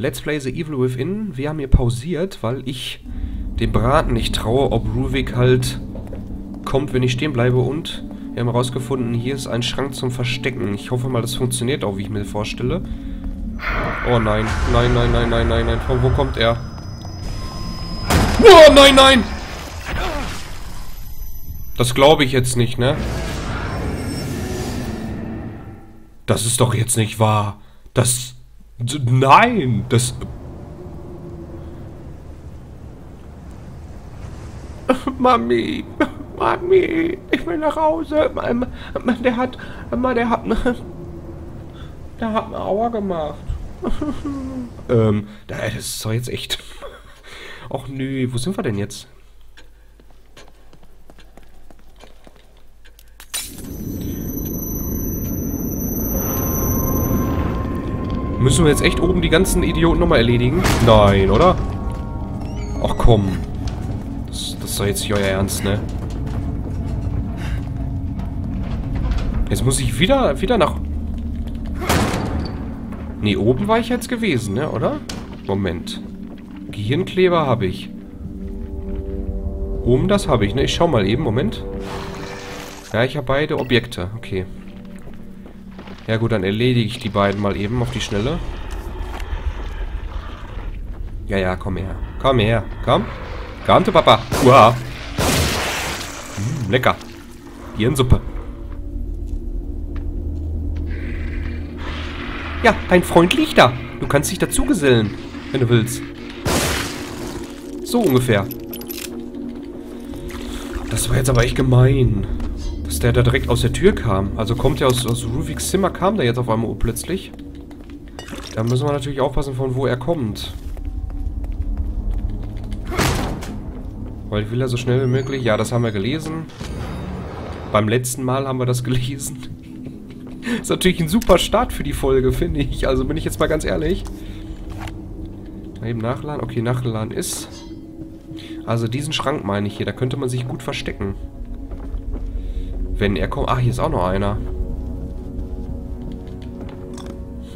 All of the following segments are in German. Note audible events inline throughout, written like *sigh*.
Let's Play The Evil Within. Wir haben hier pausiert, weil ich dem Braten nicht traue, ob Ruvik halt kommt, wenn ich stehen bleibe. Und wir haben herausgefunden, hier ist ein Schrank zum Verstecken. Ich hoffe mal, das funktioniert auch, wie ich mir vorstelle. Oh nein, nein, nein, nein, nein, nein, nein. Von wo kommt er? Oh nein, nein! Das glaube ich jetzt nicht, ne? Das ist doch jetzt nicht wahr. Das... Nein! Das... Mami! Mami! Ich will nach Hause! Der hat... Der hat... Der hat eine Auer gemacht. *laughs* ähm, das ist doch jetzt echt... Och nö, wo sind wir denn jetzt? Müssen wir jetzt echt oben die ganzen Idioten nochmal erledigen? Nein, oder? Ach komm. Das, das ist doch jetzt nicht euer Ernst, ne? Jetzt muss ich wieder, wieder nach... Ne, oben war ich jetzt gewesen, ne, oder? Moment. Gehirnkleber habe ich. Oben das habe ich, ne? Ich schau mal eben, Moment. Ja, ich habe beide Objekte. Okay. Ja gut, dann erledige ich die beiden mal eben auf die Schnelle. Ja, ja, komm her. Komm her. Komm. Komm zu Papa. Uha. Mmh, lecker. Hirnsuppe. Ja, dein Freund liegt da. Du kannst dich dazu gesellen, wenn du willst. So ungefähr. Das war jetzt aber echt gemein. Der da direkt aus der Tür kam. Also kommt er aus, aus Ruviks Zimmer, kam der jetzt auf einmal plötzlich. Da müssen wir natürlich aufpassen, von wo er kommt. Weil ich will ja so schnell wie möglich... Ja, das haben wir gelesen. Beim letzten Mal haben wir das *laughs* gelesen. ist natürlich ein super Start für die Folge, finde ich. Also bin ich jetzt mal ganz ehrlich. Mal eben nachladen. Okay, nachgeladen ist. Also diesen Schrank meine ich hier. Da könnte man sich gut verstecken. Wenn er kommt... Ach, hier ist auch noch einer.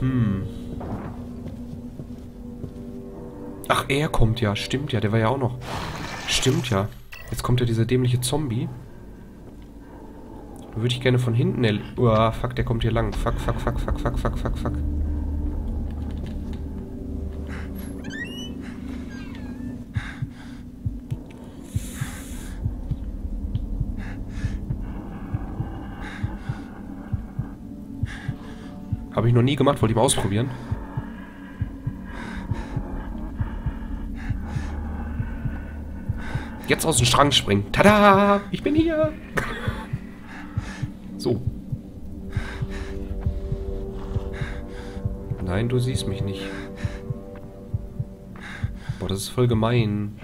Hm. Ach, er kommt ja. Stimmt ja. Der war ja auch noch... Stimmt ja. Jetzt kommt ja dieser dämliche Zombie. Würde ich gerne von hinten... Uah, fuck, der kommt hier lang. Fuck, fuck, fuck, fuck, fuck, fuck, fuck, fuck. Habe ich noch nie gemacht, wollte ich mal ausprobieren. Jetzt aus dem Schrank springen. Tada! Ich bin hier! so. Nein, du siehst mich nicht. Boah, das ist voll gemein.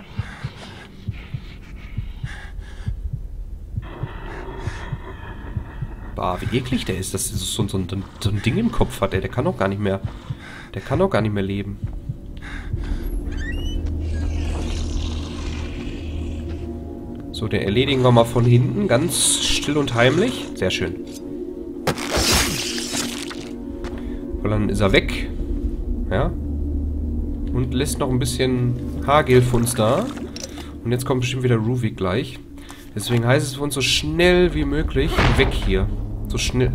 Bah, wie eklig der ist, dass so, so, so, so ein Ding im Kopf hat. Der, der kann auch gar nicht mehr... Der kann auch gar nicht mehr leben. So, den erledigen wir mal von hinten. Ganz still und heimlich. Sehr schön. Und dann ist er weg. Ja. Und lässt noch ein bisschen Haargel für uns da. Und jetzt kommt bestimmt wieder Ruby gleich. Deswegen heißt es für uns so schnell wie möglich weg hier. So schnell.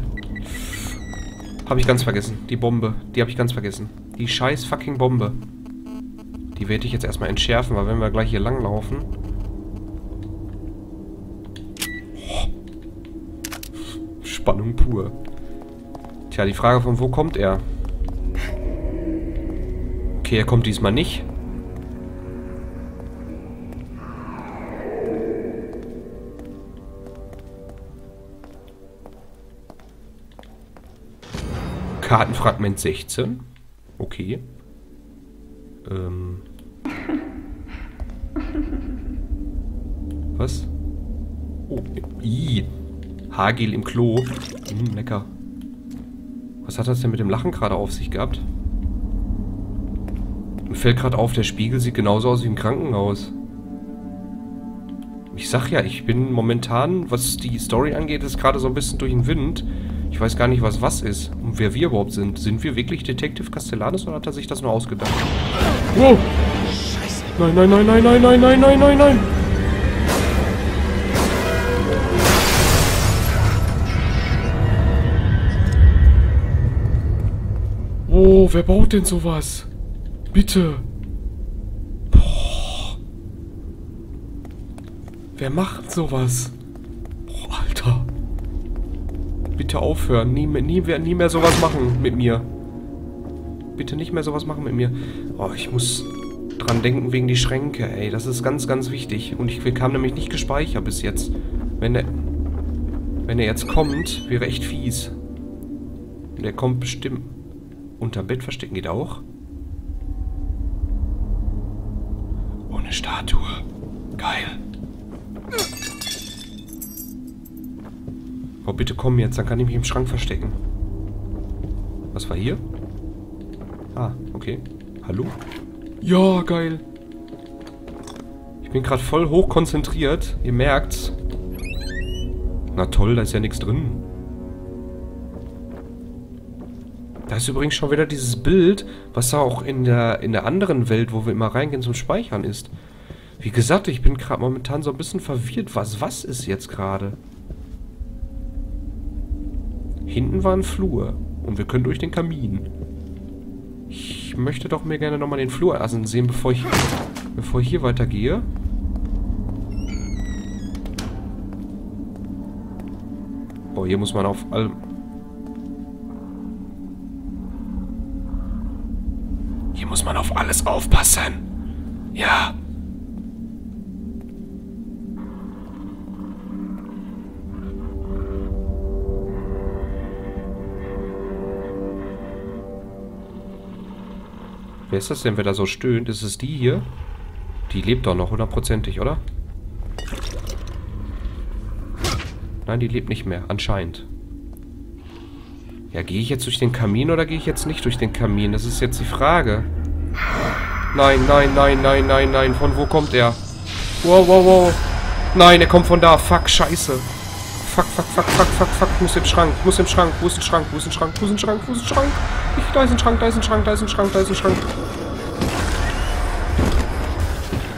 Habe ich ganz vergessen. Die Bombe. Die habe ich ganz vergessen. Die scheiß fucking Bombe. Die werde ich jetzt erstmal entschärfen, weil wenn wir gleich hier langlaufen... Spannung pur. Tja, die Frage von wo kommt er? Okay, er kommt diesmal nicht. Kartenfragment 16. Okay. Ähm. *laughs* Was? Oh, i. Haargel im Klo. Hm, lecker. Was hat das denn mit dem Lachen gerade auf sich gehabt? Mir fällt gerade auf, der Spiegel sieht genauso aus wie im Krankenhaus. Ich sag ja, ich bin momentan, was die Story angeht, ist gerade so ein bisschen durch den Wind. Ich weiß gar nicht, was was ist und wer wir überhaupt sind. Sind wir wirklich Detective Castellanos oder hat er sich das nur ausgedacht? Wow! Scheiße! Nein, nein, nein, nein, nein, nein, nein, nein, nein, nein! Oh, wer baut denn sowas? Bitte. Boah. Wer macht sowas? Boah, Alter. Bitte aufhören. Nie, nie, nie mehr sowas machen mit mir. Bitte nicht mehr sowas machen mit mir. Oh, ich muss dran denken wegen die Schränke, ey. Das ist ganz, ganz wichtig. Und ich kam nämlich nicht gespeichert bis jetzt. Wenn er... Wenn er jetzt kommt, wäre echt fies. Und er kommt bestimmt... Unterm Bett verstecken geht auch. Oh, eine Statue. Geil. Oh, bitte komm jetzt, dann kann ich mich im Schrank verstecken. Was war hier? Ah, okay. Hallo? Ja, geil. Ich bin gerade voll hoch konzentriert. Ihr merkt's. Na toll, da ist ja nichts drin. Da ist übrigens schon wieder dieses Bild, was da auch in der, in der anderen Welt, wo wir immer reingehen zum Speichern ist. Wie gesagt, ich bin gerade momentan so ein bisschen verwirrt. Was, was ist jetzt gerade? Hinten war ein Flur. Und wir können durch den Kamin. Ich möchte doch mir gerne nochmal den Flur sehen, bevor ich, bevor ich hier weitergehe. Oh, hier muss man auf allem... Hier muss man auf alles aufpassen. Ja. Wer ist das denn, wer da so stöhnt? Ist es die hier? Die lebt doch noch hundertprozentig, oder? Nein, die lebt nicht mehr, anscheinend. Ja, gehe ich jetzt durch den Kamin oder gehe ich jetzt nicht durch den Kamin? Das ist jetzt die Frage. Nein, nein, nein, nein, nein, nein. Von wo kommt er? Wow, wow, wow. Nein, er kommt von da. Fuck, scheiße. Fuck, fuck, fuck, fuck, fuck, fuck. Ich muss im Schrank. Ich muss im Schrank. Wo ist ein Schrank? Wo ist ein Schrank? Wo ist ein Schrank? Wo ist ein Schrank? Ich, da ist ein Schrank, da ist ein Schrank, da ist ein Schrank, da ist ein Schrank.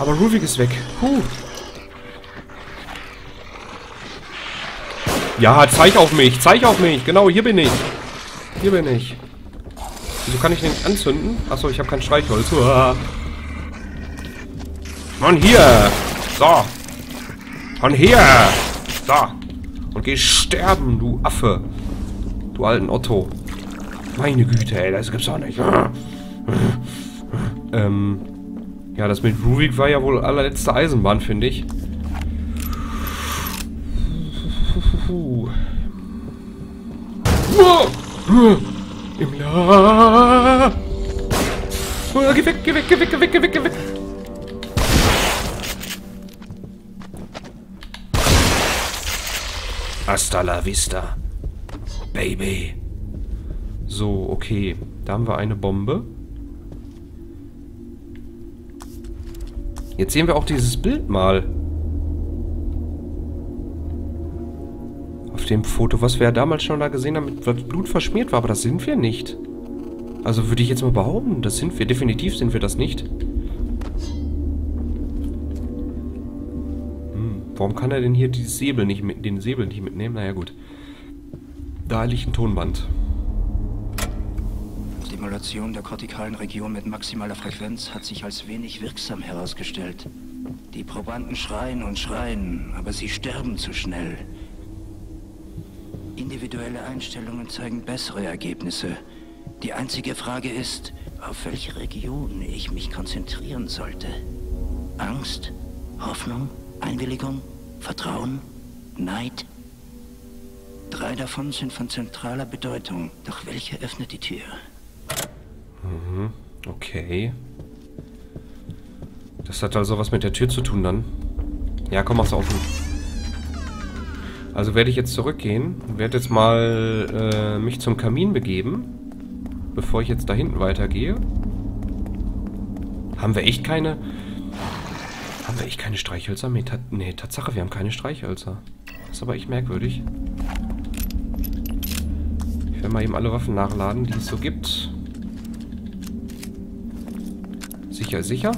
Aber Ruvik ist weg. Puh. Ja, zeig auf mich, zeig auf mich. Genau, hier bin ich. Hier bin ich. Wieso kann ich den nicht anzünden? Achso, ich habe kein Streichholz. Mann, hier. So. Von hier. So. Und geh sterben, du Affe. Du alten Otto. Meine Güte, ey, das gibt's auch nicht. *laughs* ähm. Ja, das mit Ruvik war ja wohl allerletzte Eisenbahn, finde ich. Im La. Oh, geh weg, geh weg, geh weg, geh weg, geh weg, geh weg. Hasta la vista. Baby. So, okay. Da haben wir eine Bombe. Jetzt sehen wir auch dieses Bild mal. dem Foto, was wir ja damals schon da gesehen haben, mit Blut verschmiert war. Aber das sind wir nicht. Also würde ich jetzt mal behaupten, das sind wir. Definitiv sind wir das nicht. Hm, warum kann er denn hier die Säbel nicht mit, den Säbel nicht mitnehmen? Naja, gut. Da liegt ein Tonband. Stimulation der kortikalen Region mit maximaler Frequenz hat sich als wenig wirksam herausgestellt. Die Probanden schreien und schreien, aber sie sterben zu schnell. Individuelle Einstellungen zeigen bessere Ergebnisse. Die einzige Frage ist, auf welche Region ich mich konzentrieren sollte. Angst, Hoffnung, Einwilligung, Vertrauen, Neid? Drei davon sind von zentraler Bedeutung. Doch welche öffnet die Tür? Mhm, okay. Das hat also was mit der Tür zu tun dann. Ja, komm, mach's offen. Also werde ich jetzt zurückgehen und werde jetzt mal äh, mich zum Kamin begeben, bevor ich jetzt da hinten weitergehe. Haben wir echt keine... Haben wir echt keine Streichhölzer? Nee, ta nee, Tatsache, wir haben keine Streichhölzer. Das ist aber echt merkwürdig. Ich werde mal eben alle Waffen nachladen, die es so gibt. Sicher, sicher.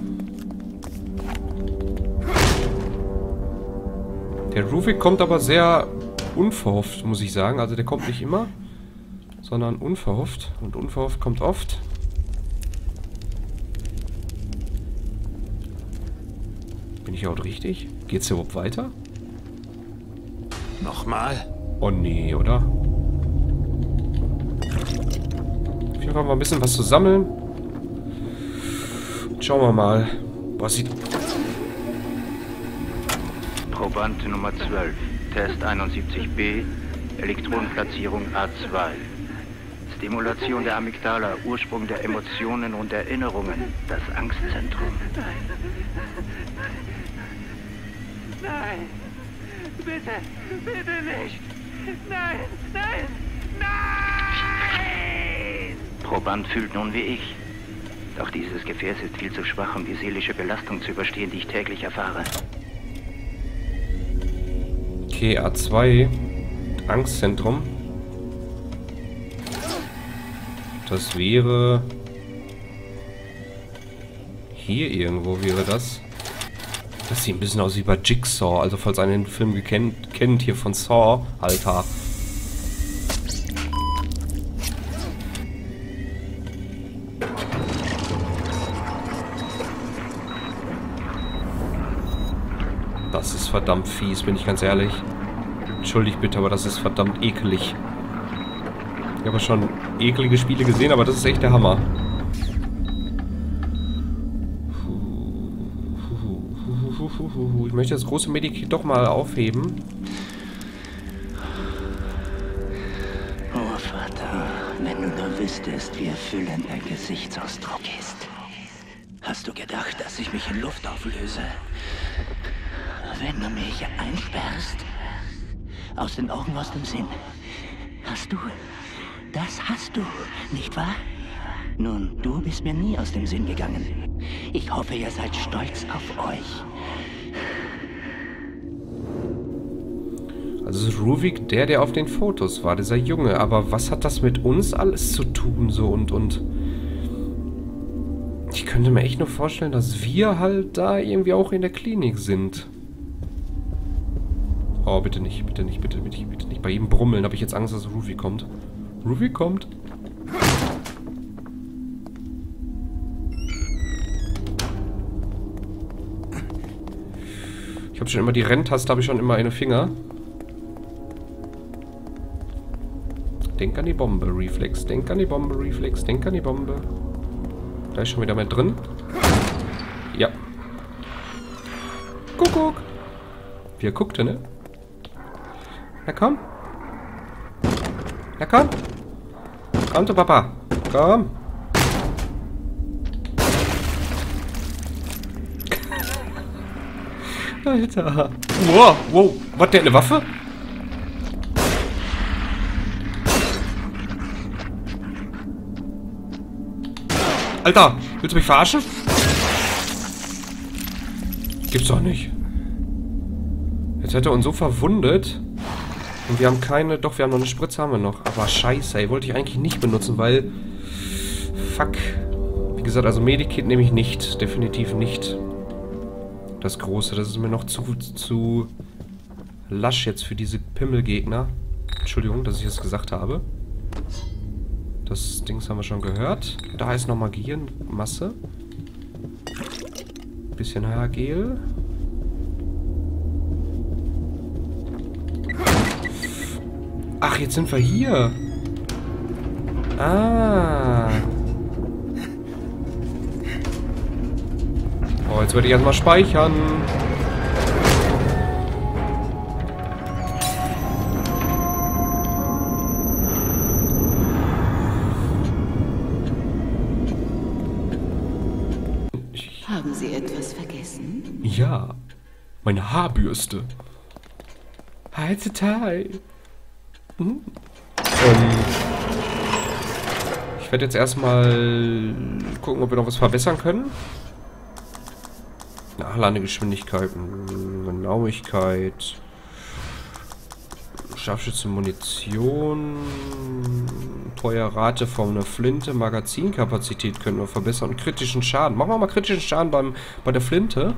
Der Ruvik kommt aber sehr unverhofft, muss ich sagen. Also der kommt nicht immer, sondern unverhofft. Und unverhofft kommt oft. Bin ich auch richtig? Geht's hier überhaupt weiter? Nochmal? Oh nee, oder? Auf jeden Fall mal ein bisschen was zu sammeln. Schauen wir mal. Was sieht Proband Nummer 12, Test 71b, Elektronenplatzierung A2. Stimulation der Amygdala, Ursprung der Emotionen und Erinnerungen, das Angstzentrum. Nein. Nein. Bitte, bitte nicht. Nein, nein, nein! Proband fühlt nun wie ich. Doch dieses Gefäß ist viel zu schwach, um die seelische Belastung zu überstehen, die ich täglich erfahre. Okay, A2. Angstzentrum. Das wäre... Hier irgendwo wäre das. Das sieht ein bisschen aus wie bei Jigsaw. Also falls einer den Film gekennt, kennt hier von Saw. Alter. Verdammt fies, bin ich ganz ehrlich. Entschuldigt bitte, aber das ist verdammt ekelig. Ich habe schon eklige Spiele gesehen, aber das ist echt der Hammer. Ich möchte das große Medikit doch mal aufheben. Oh, Vater, wenn du nur wüsstest, wie erfüllend dein Gesichtsausdruck ist. Hast du gedacht, dass ich mich in Luft auflöse? Wenn du mich einsperrst, aus den Augen, aus dem Sinn. Hast du? Das hast du, nicht wahr? Nun, du bist mir nie aus dem Sinn gegangen. Ich hoffe, ihr seid stolz auf euch. Also Ruvik der, der auf den Fotos war, dieser Junge. Aber was hat das mit uns alles zu tun, so und und... Ich könnte mir echt nur vorstellen, dass wir halt da irgendwie auch in der Klinik sind. Oh, bitte nicht, bitte nicht, bitte, bitte, bitte nicht. Bei jedem Brummeln habe ich jetzt Angst, dass Ruby kommt. Ruby kommt. Ich habe schon immer die Renntaste, habe ich schon immer eine Finger. Denk an die Bombe, Reflex. Denk an die Bombe, Reflex. Denk an die Bombe. Da ist schon wieder mehr drin. Ja. Kuckuck. Wie er guckte, ne? Na komm. Na komm. Komm zu Papa. Komm. *laughs* Alter. Wow, wow. Was, der eine Waffe? Alter, willst du mich verarschen? Gibt's doch nicht. Jetzt hat er uns so verwundet. Und wir haben keine... Doch, wir haben noch eine Spritze, haben wir noch. Aber scheiße, ey. Wollte ich eigentlich nicht benutzen, weil... Fuck. Wie gesagt, also Medikit nehme ich nicht. Definitiv nicht. Das große. Das ist mir noch zu... zu lasch jetzt für diese Pimmelgegner. Entschuldigung, dass ich das gesagt habe. Das Dings haben wir schon gehört. Da ist noch Magienmasse. Bisschen Haargel. Ach, jetzt sind wir hier. Ah. Oh, jetzt würde ich erstmal speichern. Haben Sie etwas vergessen? Ja, meine Haarbürste. Heizetei. Mhm. Ähm, ich werde jetzt erstmal gucken, ob wir noch was verbessern können. Nachladegeschwindigkeit, Genauigkeit, Scharfschütze, Munition, Rate von einer Flinte, Magazinkapazität können wir verbessern und kritischen Schaden. Machen wir mal kritischen Schaden beim, bei der Flinte.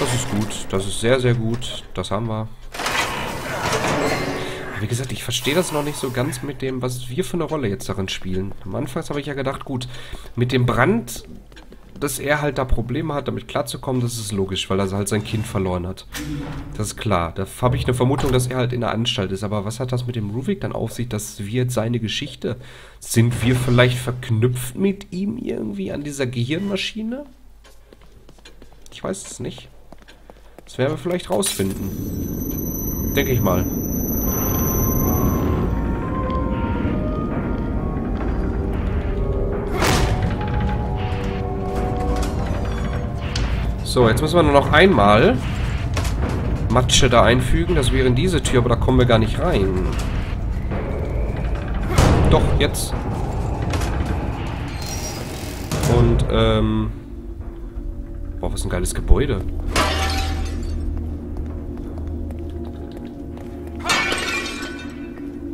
Das ist gut. Das ist sehr, sehr gut. Das haben wir. Wie gesagt, ich verstehe das noch nicht so ganz mit dem, was wir für eine Rolle jetzt darin spielen. Am Anfang habe ich ja gedacht, gut, mit dem Brand dass er halt da Probleme hat, damit klarzukommen, das ist logisch, weil er halt sein Kind verloren hat. Das ist klar. Da habe ich eine Vermutung, dass er halt in der Anstalt ist. Aber was hat das mit dem Ruvik dann auf sich, dass wir jetzt seine Geschichte... Sind wir vielleicht verknüpft mit ihm irgendwie an dieser Gehirnmaschine? Ich weiß es nicht. Das werden wir vielleicht rausfinden. Denke ich mal. So, jetzt müssen wir nur noch einmal Matsche da einfügen. Das wäre in diese Tür, aber da kommen wir gar nicht rein. Doch, jetzt. Und, ähm... Boah, was ein geiles Gebäude.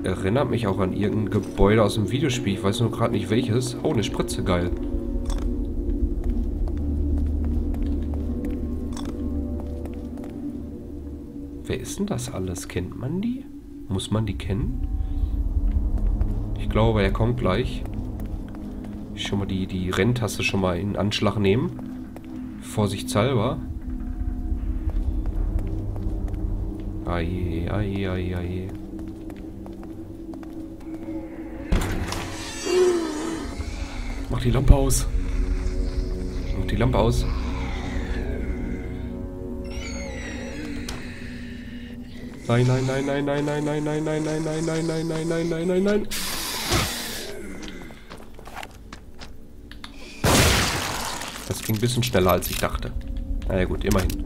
Erinnert mich auch an irgendein Gebäude aus dem Videospiel. Ich weiß nur gerade nicht welches. Oh, eine Spritze, geil. Wer ist denn das alles? Kennt man die? Muss man die kennen? Ich glaube, er kommt gleich. Ich schon mal die, die Renntaste schon mal in Anschlag nehmen. Vorsichtshalber. Aje, aje, aje, aje. Mach die Lampe aus. Mach die Lampe aus. Nein, nein, nein, nein, nein, nein, nein, nein, nein, nein, nein, nein, nein, nein, nein, nein, nein, nein. Das ging ein bisschen schneller, als ich dachte. Naja gut, immerhin.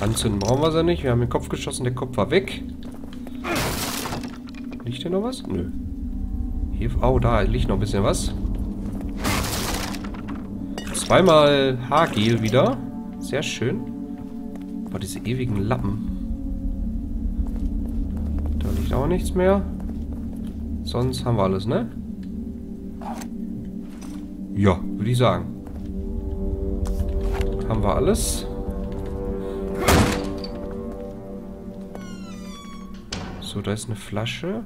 Anzünden brauchen wir sie nicht. Wir haben den Kopf geschossen, der Kopf war weg. Liegt hier noch was? Nö. Hier, oh, da liegt noch ein bisschen was. Zweimal Haargel wieder. Sehr schön. Boah, diese ewigen Lappen. Da liegt auch nichts mehr. Sonst haben wir alles, ne? Ja, würde ich sagen. Haben wir alles. So, da ist eine Flasche.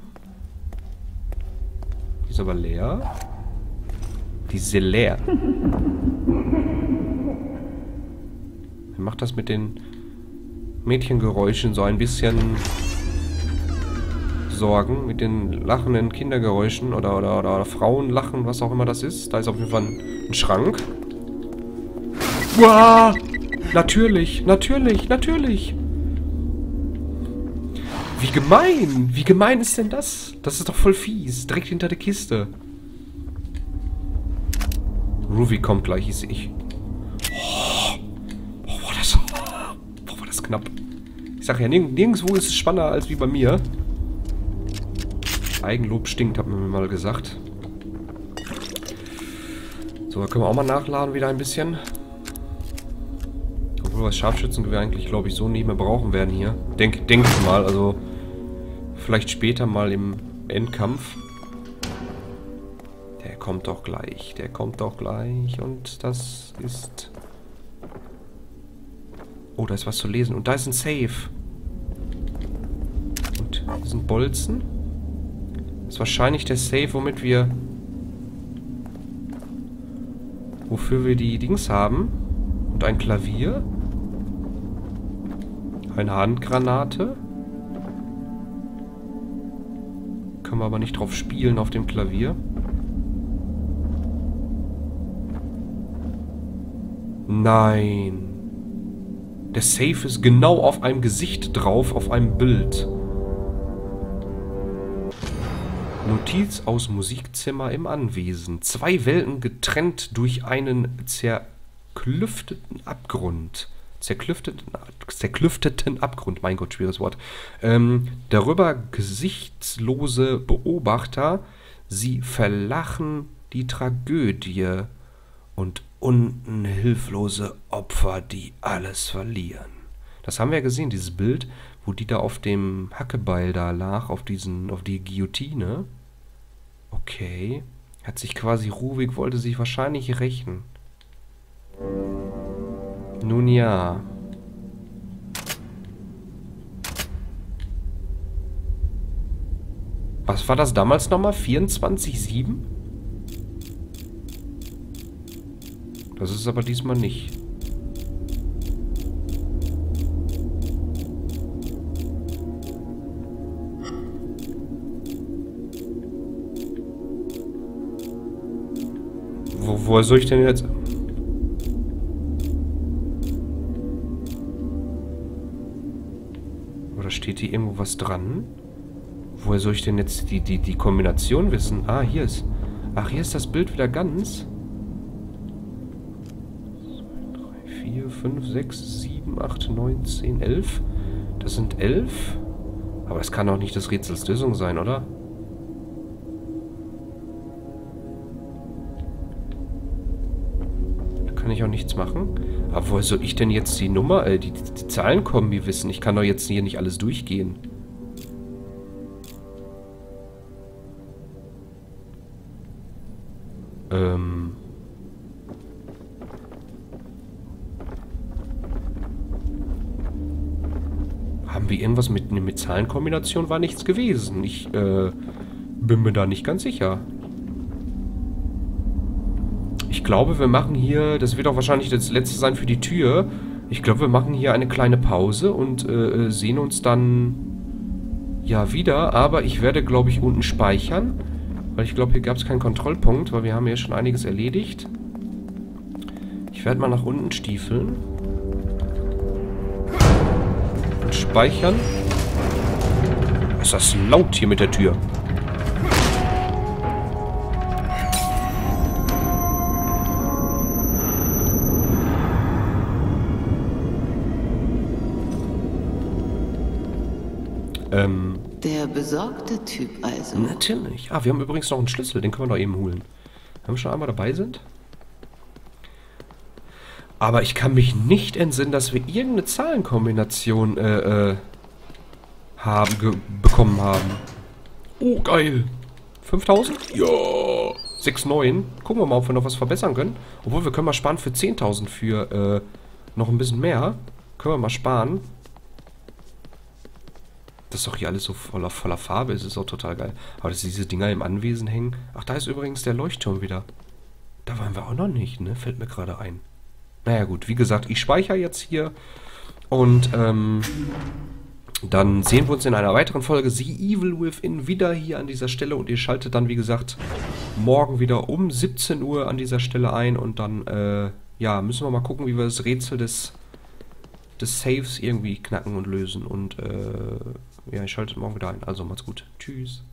Die ist aber leer. Die ist leer. *laughs* Wer macht das mit den Mädchengeräuschen so ein bisschen sorgen. Mit den lachenden Kindergeräuschen oder, oder, oder, oder Frauenlachen, was auch immer das ist. Da ist auf jeden Fall ein, Schrank. Uah! Natürlich, natürlich, natürlich. Wie gemein. Wie gemein ist denn das? Das ist doch voll fies. Direkt hinter der Kiste. Ruby kommt gleich, ich sehe ich. Knapp. Ich sag ja, nirg nirgendwo ist es spannender als wie bei mir. Eigenlob stinkt, hat man mir mal gesagt. So, da können wir auch mal nachladen wieder ein bisschen. Obwohl wir das Scharfschützengewehr eigentlich, glaube ich, so nicht mehr brauchen werden hier. Denk, denk mal, also vielleicht später mal im Endkampf. Der kommt doch gleich, der kommt doch gleich und das ist Oh, da ist was zu lesen. Und da ist ein Safe. Und hier sind Bolzen. Das ist wahrscheinlich der Safe, womit wir... Wofür wir die Dings haben. Und ein Klavier. Eine Handgranate. Können wir aber nicht drauf spielen auf dem Klavier. Nein. Der Safe ist genau auf einem Gesicht drauf, auf einem Bild. Notiz aus Musikzimmer im Anwesen. Zwei Welten getrennt durch einen zerklüfteten Abgrund. Zerklüfteten, zerklüfteten Abgrund, mein Gott, schweres Wort. Ähm, darüber gesichtslose Beobachter, sie verlachen die Tragödie und unten hilflose Opfer, die alles verlieren. Das haben wir ja gesehen, dieses Bild, wo die da auf dem Hackebeil da lag, auf diesen, auf die Guillotine. Okay. Hat sich quasi Ruvik, wollte sich wahrscheinlich rächen. Nun ja. Was war das damals nochmal? 24-7? Das ist aber diesmal nicht. Wo, woher soll ich denn jetzt... Oder steht hier irgendwo was dran? Woher soll ich denn jetzt die, die, die Kombination wissen? Ah, hier ist... Ach, hier ist das Bild wieder ganz. 5, 6, 7, 8, 9, 10, 11. Das sind 11. Aber es kann doch nicht das Rätsels Lösung sein, oder? Da kann ich auch nichts machen. Aber woher soll ich denn jetzt die Nummer, äh, die, die, die Zahlenkombi wissen? Ich kann doch jetzt hier nicht alles durchgehen. Ähm. Wir irgendwas mit, mit Zahlenkombination? War nichts gewesen. Ich, äh, bin mir da nicht ganz sicher. Ich glaube, wir machen hier, das wird auch wahrscheinlich das letzte sein für die Tür. Ich glaube, wir machen hier eine kleine Pause und äh, sehen uns dann ja wieder. Aber ich werde, glaube ich, unten speichern. Weil ich glaube, hier gab es keinen Kontrollpunkt, weil wir haben ja schon einiges erledigt. Ich werde mal nach unten stiefeln. Und speichern. Ist das laut hier mit der Tür? Ähm... Der besorgte Typ also. Natürlich. Ah, wir haben übrigens noch einen Schlüssel, den können wir doch eben holen. Wenn wir schon einmal dabei sind. Aber ich kann mich nicht entsinnen, dass wir irgendeine Zahlenkombination äh, äh, haben, bekommen haben. Oh, geil. 5000? Ja. 6,9. Gucken wir mal, ob wir noch was verbessern können. Obwohl, wir können mal sparen für 10.000 für äh, noch ein bisschen mehr. Können wir mal sparen. Das ist doch hier alles so voller, voller Farbe. Es ist auch total geil. Aber dass diese Dinger im Anwesen hängen. Ach, da ist übrigens der Leuchtturm wieder. Da waren wir auch noch nicht, ne? Fällt mir gerade ein. Naja gut, wie gesagt, ich speichere jetzt hier. Und ähm, dann sehen wir uns in einer weiteren Folge The Evil Within wieder hier an dieser Stelle. Und ihr schaltet dann, wie gesagt, morgen wieder um 17 Uhr an dieser Stelle ein. Und dann, äh, ja, müssen wir mal gucken, wie wir das Rätsel des, des Saves irgendwie knacken und lösen. Und, äh, ja, ich schalte morgen wieder ein. Also macht's gut. Tschüss.